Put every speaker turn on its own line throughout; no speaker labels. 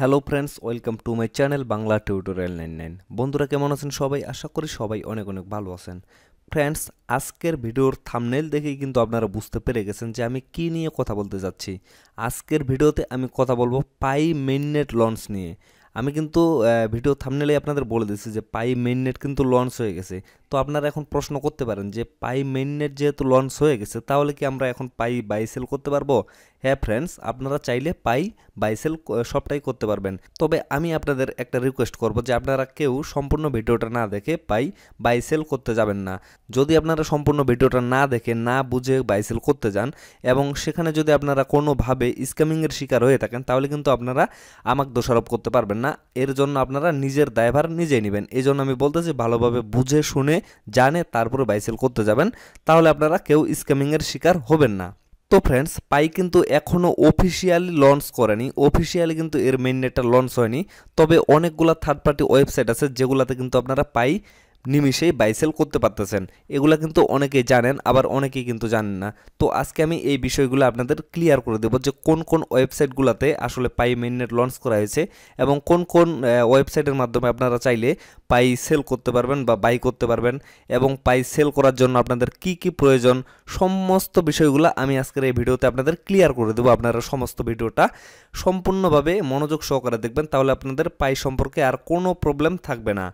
Hello friends, welcome to my channel Bangla tutorial nine nine. বন্ধুরা কেমন আছেন সবাই? আশা করি সবাই অনেক অনেক ভালো আছেন। ফ্রেন্ডস, আজকের ভিডিওর থামনেল দেখেই কিন্তু আপনারা বুঝতে পেরে গেছেন যে আমি কি নিয়ে কথা বলতে যাচ্ছি। আজকের ভিডিওতে আমি কথা বলব পাই মেইননেট লঞ্চ নিয়ে। আমি কিন্তু ভিডিও থামনেলে আপনাদের বলে দিচ্ছি যে পাই মেইননেট কিন্তু লঞ্চ হয়ে গেছে। তো আপনারা এখন প্রশ্ন করতে পারেন যে, পাই মেইননেট যেহেতু লঞ্চ হয়ে গেছে, তাহলে কি আমরা এখন পাই বাই সেল করতে পারব? হ্যাঁ ফ্রেন্ডস আপনারা চাইলে পাই বাই সেল সবটাই করতে পারবেন। তবে আমি আপনাদের একটা রিকোয়েস্ট করব যে, আপনারা কেউ সম্পূর্ণ ভিডিওটা না দেখে পাই বাই সেল করতে যাবেন না। যদি আপনারা সম্পূর্ণ ভিডিওটা না দেখে না বুঝে বাই সেল করতে যান এবং সেখানে যদি আপনারা কোনোভাবে স্ক্যামিংয়ের শিকার হয়ে থাকেন, তাহলে কিন্তু আপনারা আমাকে দোষারোপ করতে পারবেন না। এর জন্য আপনারা নিজের দায়ভার নিজেই নেবেন। এই জন্য আমি বলতেছি ভালোভাবে বুঝে শুনে জানে তারপরে বাইসেল করতে যাবেন, তাহলে আপনারা কেউ স্ক্যামিংয়ের শিকার হবেন না। তো ফ্রেন্ডস পাই কিন্তু এখনও অফিসিয়ালি লঞ্চ করেনি। অফিসিয়ালি কিন্তু এর মেইননেটটা লঞ্চ হয়নি। তবে অনেকগুলো থার্ড পার্টি ওয়েবসাইট আছে, যেগুলোতে কিন্তু আপনারা পাই নিমিশেই বাইসেল করতে পারতেছেন। এগুলো কিন্তু অনেকেই জানেন, আবার অনেকেই কিন্তু জানেন না। তো আজকে আমি এই বিষয়গুলো আপনাদের ক্লিয়ার করে দেবো যে কোন কোন ওয়েবসাইটগুলোতে আসলে পাই মেইননেট লঞ্চ করা হয়েছে এবং কোন কোন ওয়েবসাইটের মাধ্যমে আপনারা চাইলে পাই সেল করতে পারবেন বা বাই করতে পারবেন এবং পাই সেল করার জন্য আপনাদের কি কি প্রয়োজন, সমস্ত বিষয়গুলো আমি আজকের এই ভিডিওতে আপনাদের ক্লিয়ার করে দেবো। আপনারা সমস্ত ভিডিওটা সম্পূর্ণভাবে মনোযোগ সহকারে দেখবেন, তাহলে আপনাদের পাই সম্পর্কে আর কোনো প্রবলেম থাকবে না।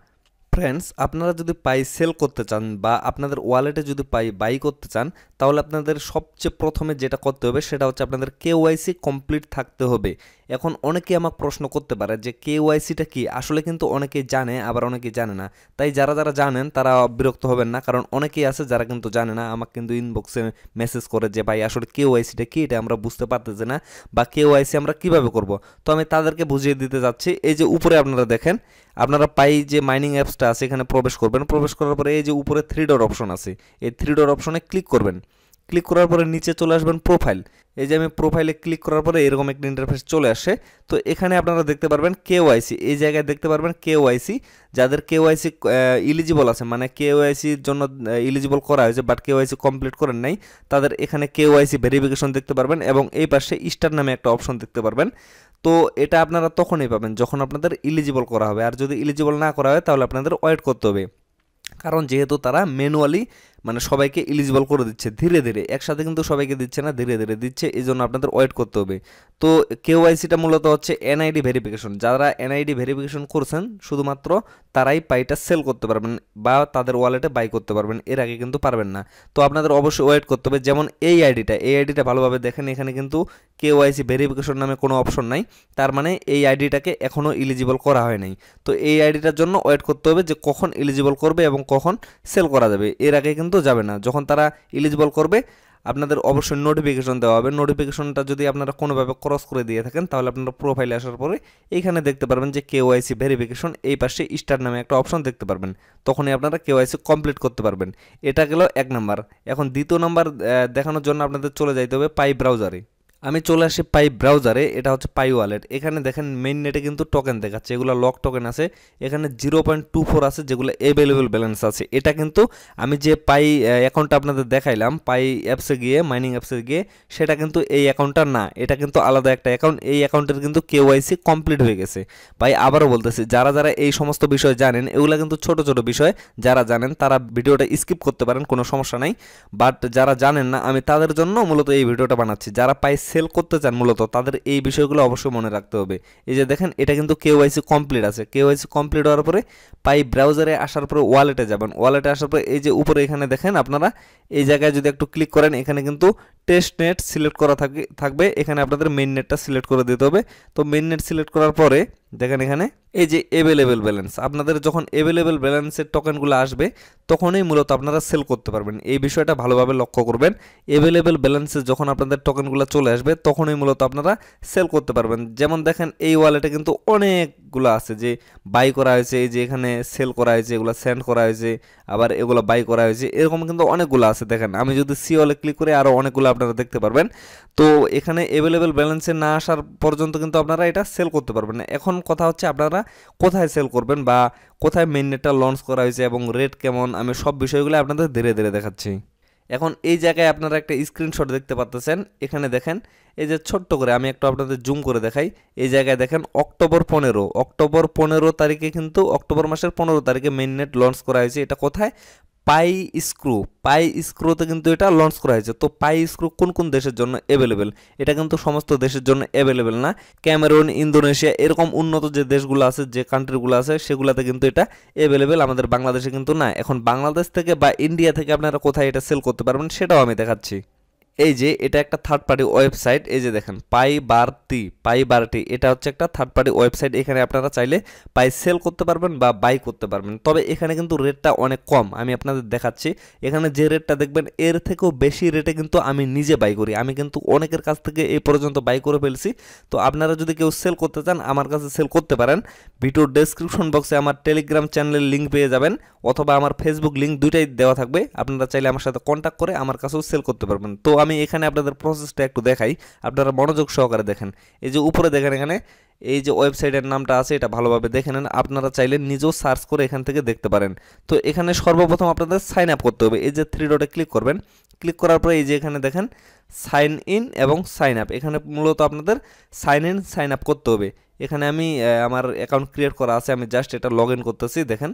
ফ্রেন্ডস আপনারা যদি পাই সেল করতে চান বা আপনাদের ওয়ালেটে যদি পাই বাই করতে চান, তাহলে আপনাদের সবচেয়ে প্রথমে যেটা করতে হবে সেটা হচ্ছে আপনাদের কেওয়াইসি কমপ্লিট থাকতে হবে। এখন অনেকে আমাকে প্রশ্ন করতে পারে যে কেওয়াইসিটা কি? আসলে কিন্তু অনেকেই জানে, আবার অনেকে জানে না। তাই যারা যারা জানেন, তারা বিরক্ত হবেন না, কারণ অনেকেই আছে যারা কিন্তু জানে না। আমাকে কিন্তু ইনবক্সে মেসেজ করে যে, ভাই, আসলে কেওয়াইসিটা কি? এটা আমরা বুঝতে পারতেছি না। বা কেওয়াইসি আমরা কীভাবে করব? তো আমি তাদেরকে বুঝিয়ে দিতে যাচ্ছি। এই যে উপরে আপনারা দেখেন, আপনারা পাই যে মাইনিং অ্যাপসটা আছে, এখানে প্রবেশ করবেন। প্রবেশ করার পরে এই যে উপরে থ্রি ডট অপশন আছে। এই থ্রি ডট অপশনে ক্লিক করবেন। ক্লিক করার পরে নিচে চলে আসবেন প্রোফাইল এই যে আমি প্রোফাইলে ক্লিক করার পরে এরকম একটা ইন্টারফেস চলে আসে। তো এখানে আপনারা দেখতে পারবেন কেওয়াইসি এই জায়গায় দেখতে পারবেন কেওয়াইসি যাদের কেওয়াইসি ইলিজিবল আছে মানে কেওয়াইসির জন্য ইলিজিবল করা হয়েছে বাট কেওয়াইসি কমপ্লিট করেন নাই, তাদের এখানে কেওয়াইসি ভেরিফিকেশন দেখতে পারবেন এবং এই পাশে স্টার নামে একটা অপশন দেখতে পারবেন। তো এটা আপনারা তখনই পাবেন যখন আপনাদের ইলিজিবল করা হবে। আর যদি ইলিজিবল না করা হয় তাহলে আপনাদের ওয়েট করতে হবে। কারণ যেহেতু তারা ম্যানুয়ালি মানে সবাইকে এলিজিবল করে দিচ্ছে ধীরে ধীরে। একসাথে কিন্তু সবাইকে দিচ্ছে না, ধীরে ধীরে দিচ্ছে এই জন্য আপনাদের ওয়েট করতে হবে। তো কেওয়াইসিটা মূলত হচ্ছে এনআইডি ভেরিফিকেশন যারা এনআইডি ভেরিফিকেশন করছেন, শুধুমাত্র তারাই পাইটা সেল করতে পারবেন বা তাদের ওয়ালেটে বাই করতে পারবেন, এর আগে কিন্তু পারবেন না। তো আপনাদের অবশ্যই ওয়েট করতে হবে। যেমন এই আইডিটা এই আইডিটা ভালোভাবে দেখেন, এখানে কিন্তু কেওয়াইসি ভেরিফিকেশন নামে কোনো অপশন নাই। তার মানে এই আইডিটাকে এখনও ইলিজিবল করা হয় নাই। তো এই আইডিটার জন্য ওয়েট করতে হবে যে কখন ইলিজিবল করবে এবং কখন সেল করা যাবে। এর আগে কিন্তু যাবে না। যখন তারা এলিজিবল করবে, আপনাদের অবশ্যই নোটিফিকেশন দেওয়া হবে। নোটিফিকেশনটা যদি আপনারা কোনোভাবে ক্রস করে দিয়ে থাকেন, তাহলে আপনারা প্রোফাইলে আসার পরে এইখানে দেখতে পারবেন যে কেওয়াইসি ভেরিফিকেশন এই পাশে স্টার নামে একটা অপশন দেখতে পারবেন। তখনই আপনারা কেওয়াইসি কমপ্লিট করতে পারবেন। এটা গেল এক নাম্বার এখন দ্বিতীয় নাম্বার দেখানোর জন্য আপনাদের চলে যাইতে হবে পাই ব্রাউজারে আমি চলে আসি পাই ব্রাউজারে এটা হচ্ছে পাই ওয়ালেট এখানে দেখেন মেইন নেটে কিন্তু টোকেন দেখাচ্ছে, এগুলো লক টোকেন আছে। এখানে জিরো পয়েন্ট টু ফোর আছে, যেগুলো অ্যাভেলেবেল ব্যালেন্স আছে। এটা কিন্তু আমি যে পাই অ্যাকাউন্টটা আপনাদের দেখাইলাম, পাই অ্যাপসে গিয়ে মাইনিং অ্যাপসে গিয়ে, সেটা কিন্তু এই অ্যাকাউন্টটা না। এটা কিন্তু আলাদা একটা অ্যাকাউন্ট এই অ্যাকাউন্টের কিন্তু কেওয়াইসি কমপ্লিট হয়ে গেছে। ভাই, আবারও বলতেছি, যারা যারা এই সমস্ত বিষয় জানেন, এগুলো কিন্তু ছোট ছোট বিষয়। যারা জানেন, তারা ভিডিওটা স্কিপ করতে পারেন, কোনো সমস্যা নাই। বাট যারা জানেন না, আমি তাদের জন্য মূলত এই ভিডিওটা বানাচ্ছি। যারা পাই সেল করতে চান মূলত, তাদের এই বিষয়গুলো অবশ্যই মনে রাখতে হবে। এই যে দেখেন, এটা কিন্তু কেওয়াইসি কমপ্লিট আছে। কেওয়াইসি কমপ্লিট হওয়ার পরে পাই ব্রাউজারে আসার পরে ওয়ালেটে যাবেন। ওয়ালেটে আসার পরে এই যে উপরে এখানে দেখেন আপনারা, এই জায়গায় যদি একটু ক্লিক করেন, এখানে কিন্তু টেস্ট নেট সিলেক্ট করা থাকে, থাকবে। এখানে আপনাদের মেন নেটটা সিলেক্ট করে দিতে হবে। তো মেন নেট সিলেক্ট করার পরে দেখেন এখানে, এই যে অ্যাভেলেবেল ব্যালেন্স আপনাদের যখন অ্যাভেলেবেল ব্যালেন্সের টোকেনগুলো আসবে, তখনই মূলত আপনারা সেল করতে পারবেন। এই বিষয়টা ভালোভাবে লক্ষ্য করবেন। অ্যাভেলেবেল ব্যালেন্সে যখন আপনাদের টোকেনগুলো চলে আসবে, তখনই মূলত আপনারা সেল করতে পারবেন। যেমন দেখেন, এই ওয়ালেটে কিন্তু অনেকগুলো আছে যে বাই করা হয়েছে, এই যে এখানে সেল করা হয়েছে, এগুলো সেন্ড করা হয়েছে, আবার এগুলো বাই করা হয়েছে, এরকম কিন্তু অনেকগুলো আছে দেখেন। আমি যদি সি ওয়ালে ক্লিক করে আরও অনেকগুলো আপনারা দেখতে পারবেন। তো এখানে অ্যাভেলেবেল ব্যালেন্সে না আসার পর্যন্ত কিন্তু আপনারা এটা সেল করতে পারবেন না। এখন কথা হচ্ছে আপনারা কোথায় সেল করবেন বা কোথায় মেইন নেটটা লঞ্চ করা হয়েছে এবং রেট কেমন, আমি সব বিষয়গুলো আপনাদের ধীরে ধীরে দেখাচ্ছি। এখন এই জায়গায় আপনারা একটা স্ক্রিনশট দেখতে পাচ্ছেন এখানে দেখেন, এই যে ছোট্ট করে আমি একটু আপনাদের জুম করে দেখাই। এই জায়গায় দেখেন, অক্টোবর পনেরো। অক্টোবর পনেরো তারিখে কিন্তু, অক্টোবর মাসের পনেরো তারিখে মেইননেট লঞ্চ করা হয়েছে। এটা কোথায়? পাই স্ক্রু, পাই স্ক্রুতে কিন্তু এটা লঞ্চ করা হয়েছে। তো পাই স্ক্রু কোন কোন দেশের জন্য অ্যাভেলেবেল এটা কিন্তু সমস্ত দেশের জন্য অ্যাভেলেবেল না। ক্যামেরুন, ইন্দোনেশিয়া এরকম উন্নত যে দেশগুলো আছে, যে কান্ট্রিগুলো আছে, সেগুলোতে কিন্তু এটা অ্যাভেলেবেল আমাদের বাংলাদেশে কিন্তু না। এখন বাংলাদেশ থেকে বা ইন্ডিয়া থেকে আপনারা কোথায় এটা সেল করতে পারবেন, সেটাও আমি দেখাচ্ছি। এই যে এটা একটা থার্ড পার্টি ওয়েবসাইট এই যে দেখেন পাই বারতি পাই বারটি এটা হচ্ছে একটা থার্ড পার্টি ওয়েবসাইট এখানে আপনারা চাইলে পাই সেল করতে পারবেন বা বাই করতে পারবেন। তবে এখানে কিন্তু রেটটা অনেক কম, আমি আপনাদের দেখাচ্ছি। এখানে যে রেটটা দেখবেন, এর থেকেও বেশি রেটে কিন্তু আমি নিজে বাই করি। আমি কিন্তু অনেকের কাছ থেকে এই পর্যন্ত বাই করে ফেলছি। তো আপনারা যদি কেউ সেল করতে চান, আমার কাছে সেল করতে পারেন। ভিডিওর ডেসক্রিপশন বক্সে আমার টেলিগ্রাম চ্যানেলের লিঙ্ক পেয়ে যাবেন, অথবা আমার ফেসবুক লিঙ্ক দুইটাই দেওয়া থাকবে। আপনারা চাইলে আমার সাথে কন্ট্যাক্ট করে আমার কাছেও সেল করতে পারবেন। তো আমি এখানে আপনাদের প্রসেসটা একটু দেখাই। আপনারা মনোযোগ সহকারে দেখেন। এই যে উপরে দেখেন এখানে, এই যে ওয়েবসাইটের নামটা আছে, এটা ভালোভাবে দেখে নেন। আপনারা চাইলে নিজেও সার্চ করে এখান থেকে দেখতে পারেন। তো এখানে সর্বপ্রথম আপনাদের সাইন আপ করতে হবে। এই যে থ্রি ডটে ক্লিক করবেন। ক্লিক করার পরে এই যে এখানে দেখেন সাইন ইন এবং সাইন আপ এখানে মূলত আপনাদের সাইন ইন সাইন আপ করতে হবে। এখানে আমি আমার অ্যাকাউন্ট ক্রিয়েট করা আছে। আমি জাস্ট এটা লগ করতেছি, দেখেন।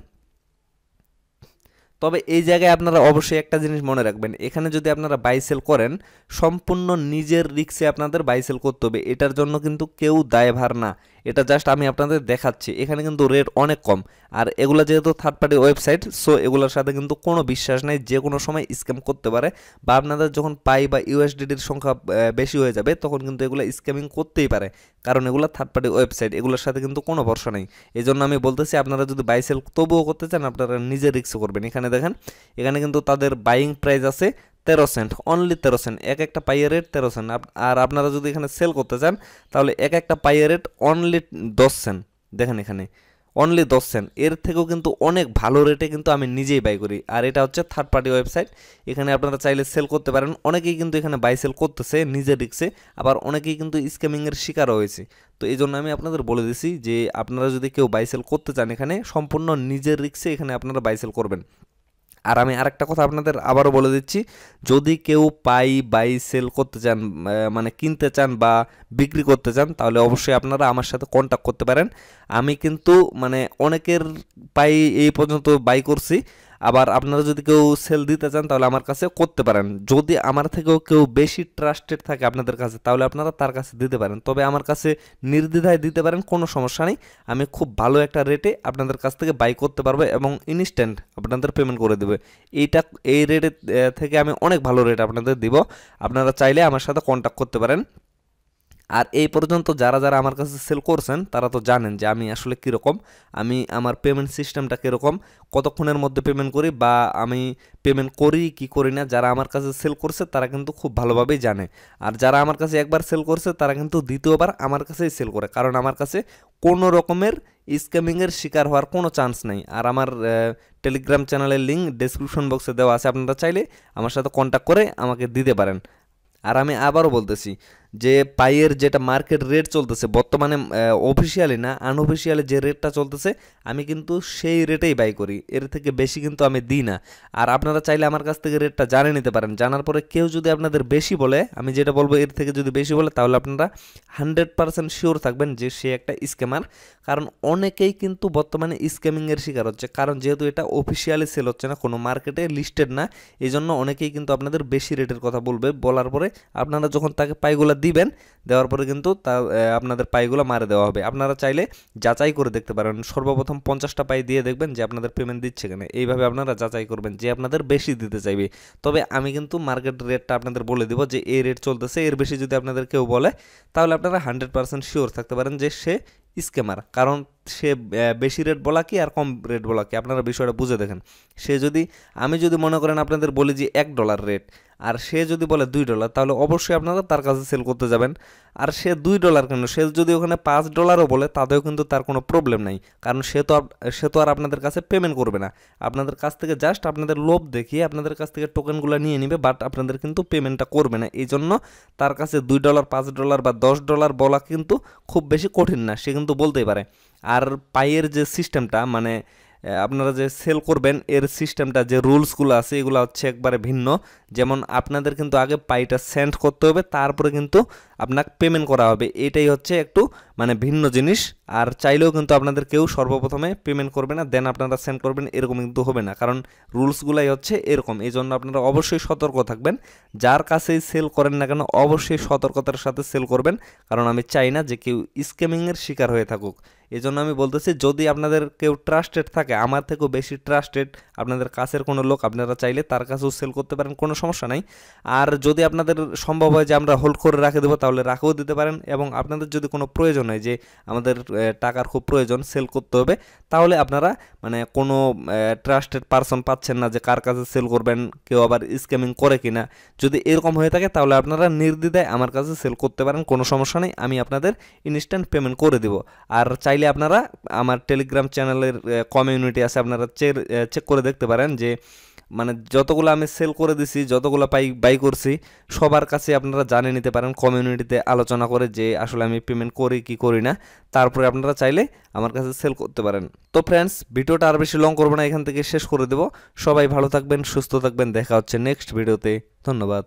তবে এই জায়গায় আপনারা অবশ্যই একটা জিনিস মনে রাখবেন, এখানে যদি আপনারা বাইসেল করেন, সম্পূর্ণ নিজের রিক্সে আপনাদের বাইসেল করতে হবে, এটার জন্য কিন্তু কেউ দায়ভার না। এটা জাস্ট আমি আপনাদের দেখাচ্ছি। এখানে কিন্তু রেট অনেক কম। আর এগুলো যেহেতু থার্ড পার্টি ওয়েবসাইট সো এগুলোর সাথে কিন্তু কোনো বিশ্বাস নেই, যে কোনো সময় স্ক্যাম করতে পারে বা আপনাদের যখন পাই বা ইউএসডিডির সংখ্যা বেশি হয়ে যাবে, তখন কিন্তু এগুলো স্ক্যামিং করতেই পারে। কারণ এগুলো থার্ড পার্টি ওয়েবসাইট এগুলোর সাথে কিন্তু কোনো ভরসা নেই। এই জন্য আমি বলতেছি, আপনারা যদি বাইসেল তবুও করতে চান, আপনারা নিজে রিক্স করবেন। এখানে দেখেন, এখানে কিন্তু তাদের বাইং প্রাইস আছে তেরো সেন্ট অনলি তেরো সেন্ট, এক একটা পাইয়ের রেট তেরো সেন্ট। আর আপনারা যদি এখানে সেল করতে চান, তাহলে এক একটা পাইয়ের রেট অনলি দশ সেন্ট। দেখেন এখানে অনলি দশ সেন্ট। এর থেকেও কিন্তু অনেক ভালো রেটে কিন্তু আমি নিজেই বাই করি। আর এটা হচ্ছে থার্ড পার্টি ওয়েবসাইট এখানে আপনারা চাইলে সেল করতে পারেন। অনেকেই কিন্তু এখানে বাই সেল করতেছে, নিজে রিক্সে আবার অনেকেই কিন্তু স্ক্যামিংয়ের শিকারও হয়েছে। তো এই জন্য আমি আপনাদের বলে দিছি যে, আপনারা যদি কেউ বাই সেল করতে চান এখানে, সম্পূর্ণ নিজের রিক্সে এখানে আপনারা বাই সেল করবেন। আর আমি আরেকটা কথা আপনাদের আবারও বলে দিচ্ছি, যদি কেউ পাই, বাই, সেল করতে চান মানে কিনতে চান বা বিক্রি করতে চান, তাহলে অবশ্যই আপনারা আমার সাথে কন্ট্যাক্ট করতে পারেন। আমি কিন্তু মানে অনেকের পাই এই পর্যন্ত বাই করছি। আবার আপনারা যদি কেউ সেল দিতে চান, তাহলে আমার কাছে করতে পারেন। যদি আমার থেকেও কেউ বেশি ট্রাস্টেড থাকে আপনাদের কাছে, তাহলে আপনারা তার কাছে দিতে পারেন। তবে আমার কাছে নির্দ্বিধায় দিতে পারেন, কোনো সমস্যা নেই। আমি খুব ভালো একটা রেটে আপনাদের কাছ থেকে বাই করতে পারব এবং ইনস্ট্যান্ট আপনাদের পেমেন্ট করে দেবে। এইটা, এই রেটে থেকে আমি অনেক ভালো রেট আপনাদের দিব। আপনারা চাইলে আমার সাথে কন্ট্যাক্ট করতে পারেন। আর এই পর্যন্ত যারা যারা আমার কাছে সেল করছেন, তারা তো জানেন যে আমি আসলে কীরকম, আমি আমার পেমেন্ট সিস্টেমটা কীরকম, কতক্ষণের মধ্যে পেমেন্ট করি বা আমি পেমেন্ট করি কি করি না, যারা আমার কাছে সেল করছে তারা কিন্তু খুব ভালোভাবেই জানে। আর যারা আমার কাছে একবার সেল করছে, তারা কিন্তু দ্বিতীয়বার আমার কাছেই সেল করে। কারণ আমার কাছে কোনো রকমের স্ক্যামিংয়ের শিকার হওয়ার কোনো চান্স নেই। আর আমার টেলিগ্রাম চ্যানেলের লিঙ্ক ডিসক্রিপশন বক্সে দেওয়া আছে, আপনারা চাইলে আমার সাথে কন্ট্যাক্ট করে আমাকে দিতে পারেন। আর আমি আবারও বলতেছি যে পাইয়ের যেটা মার্কেট রেট চলতেছে, বর্তমানে অফিসিয়ালি না আনঅফিসিয়ালি যে রেটটা চলতেছে, আমি কিন্তু সেই রেটেই বাই করি। এর থেকে বেশি কিন্তু আমি দিই না। আর আপনারা চাইলে আমার কাছ থেকে রেটটা জানে নিতে পারেন। জানার পরে কেউ যদি আপনাদের বেশি বলে, আমি যেটা বলব, এর থেকে যদি বেশি বলে, তাহলে আপনারা হান্ড্রেড পারসেন্ট শিওর থাকবেন যে সে একটা স্ক্যামার কারণ অনেকেই কিন্তু বর্তমানে স্ক্যামিংয়ের শিকার হচ্ছে। কারণ যেহেতু এটা অফিসিয়ালি সেল হচ্ছে না, কোনো মার্কেটে লিস্টেড না এই জন্য অনেকেই কিন্তু আপনাদের বেশি রেটের কথা বলবে। বলার পরে আপনারা যখন তাকে পাইগুলো দিবেন, দেওয়ার পরে কিন্তু তা আপনাদের পাইগুলো মারে দেওয়া হবে। আপনারা চাইলে যাচাই করে দেখতে পারেন। সর্বপ্রথম পঞ্চাশটা পাই দিয়ে দেখবেন যে আপনাদের পেমেন্ট দিচ্ছে কেন। এইভাবে আপনারা যাচাই করবেন যে আপনাদের বেশি দিতে চাইবে। তবে আমি কিন্তু মার্কেট রেটটা আপনাদের বলে দিব যে এই রেট চলতেছে, এর বেশি যদি আপনাদের কেউ বলে, তাহলে আপনারা হান্ড্রেড পার্সেন্ট শিওর থাকতে পারেন যে সে স্ক্যামার কারণ সে বেশি রেট বলা কি আর কম রেট বলা কি? আপনারা বিষয়টা বুঝে দেখেন। সে যদি, আমি যদি মনে করেন আপনাদের বলি যে এক ডলার রেট আর সে যদি বলে দুই ডলার তাহলে অবশ্যই আপনারা তার কাছে সেল করতে যাবেন। আর সে দুই ডলার কেন? সে যদি ওখানে পাঁচ ডলারও বলে, তাতেও কিন্তু তার কোনো প্রবলেম নাই। কারণ সে তো সে তো আর আপনাদের কাছে পেমেন্ট করবে না। আপনাদের কাছ থেকে জাস্ট আপনাদের লোভ দেখিয়ে আপনাদের কাছ থেকে টোকেনগুলো নিয়ে নিবে বাট আপনাদের কিন্তু পেমেন্টটা করবে না। এই জন্য তার কাছে দুই ডলার পাঁচ ডলার বা দশ ডলার বলা কিন্তু খুব বেশি কঠিন না। সে কিন্তু বলতেই পারে। আর পায়ের যে সিস্টেমটা মানে আপনারা যে সেল করবেন, এর সিস্টেমটা যে রুলসগুলো আছে, এগুলো হচ্ছে একবারে ভিন্ন। যেমন আপনাদের কিন্তু আগে পাইটা সেন্ড করতে হবে, তারপরে কিন্তু আপনাকে পেমেন্ট করা হবে। এটাই হচ্ছে একটু মানে ভিন্ন জিনিস। আর চাইলেও কিন্তু আপনাদের কেউ সর্বপ্রথমে পেমেন্ট করবে না দেন আপনারা সেন্ড করবেন, এরকম কিন্তু হবে না। কারণ রুলসগুলাই হচ্ছে এরকম। এই জন্য আপনারা অবশ্যই সতর্ক থাকবেন। যার কাছেই সেল করেন না কেন, অবশ্যই সতর্কতার সাথে সেল করবেন। কারণ আমি চাই না যে কেউ স্ক্যামিংয়ের শিকার হয়ে থাকুক। এই জন্য আমি বলতেছি, যদি আপনাদের কেউ ট্রাস্টেড থাকে, আমার থেকেও বেশি ট্রাস্টেড আপনাদের কাছের কোনো লোক, আপনারা চাইলে তার কাছেও সেল করতে পারেন, কোনো সমস্যা নাই। আর যদি আপনাদের সম্ভব হয় যে আমরা হোল্ড করে রাখে দেবো, তাহলে রাখেও দিতে পারেন এবং আপনাদের যদি কোনো প্রয়োজন হয় যে আমাদের টাকার খুব প্রয়োজন সেল করতে হবে, তাহলে আপনারা মানে কোনো ট্রাস্টেড পারসন পাচ্ছেন না যে কার কাছে সেল করবেন, কেউ আবার স্ক্যামিং করে কিনা। যদি এরকম হয়ে থাকে, তাহলে আপনারা নির্দ্বিধায় আমার কাছে সেল করতে পারেন, কোনো সমস্যা নেই, আমি আপনাদের ইনস্ট্যান্ট পেমেন্ট করে দেবো। আর চাইলে আপনারা আমার টেলিগ্রাম চ্যানেলের কমিউনিটি আছে, আপনারা চেক করে দেখতে পারেন যে মানে যতগুলো আমি সেল করে দিছি, যতগুলো পাই বাই করছি, সবার কাছে আপনারা জানিয়ে নিতে পারেন কমিউনিটিতে আলোচনা করে যে আসলে আমি পেমেন্ট করি কি করি না। তারপরে আপনারা চাইলে আমার কাছে সেল করতে পারেন। তো ফ্রেন্ডস ভিডিওটা আর বেশি লং করব না, এখান থেকে শেষ করে দেবো। সবাই ভালো থাকবেন, সুস্থ থাকবেন, দেখা হচ্ছে নেক্সট ভিডিওতে ধন্যবাদ।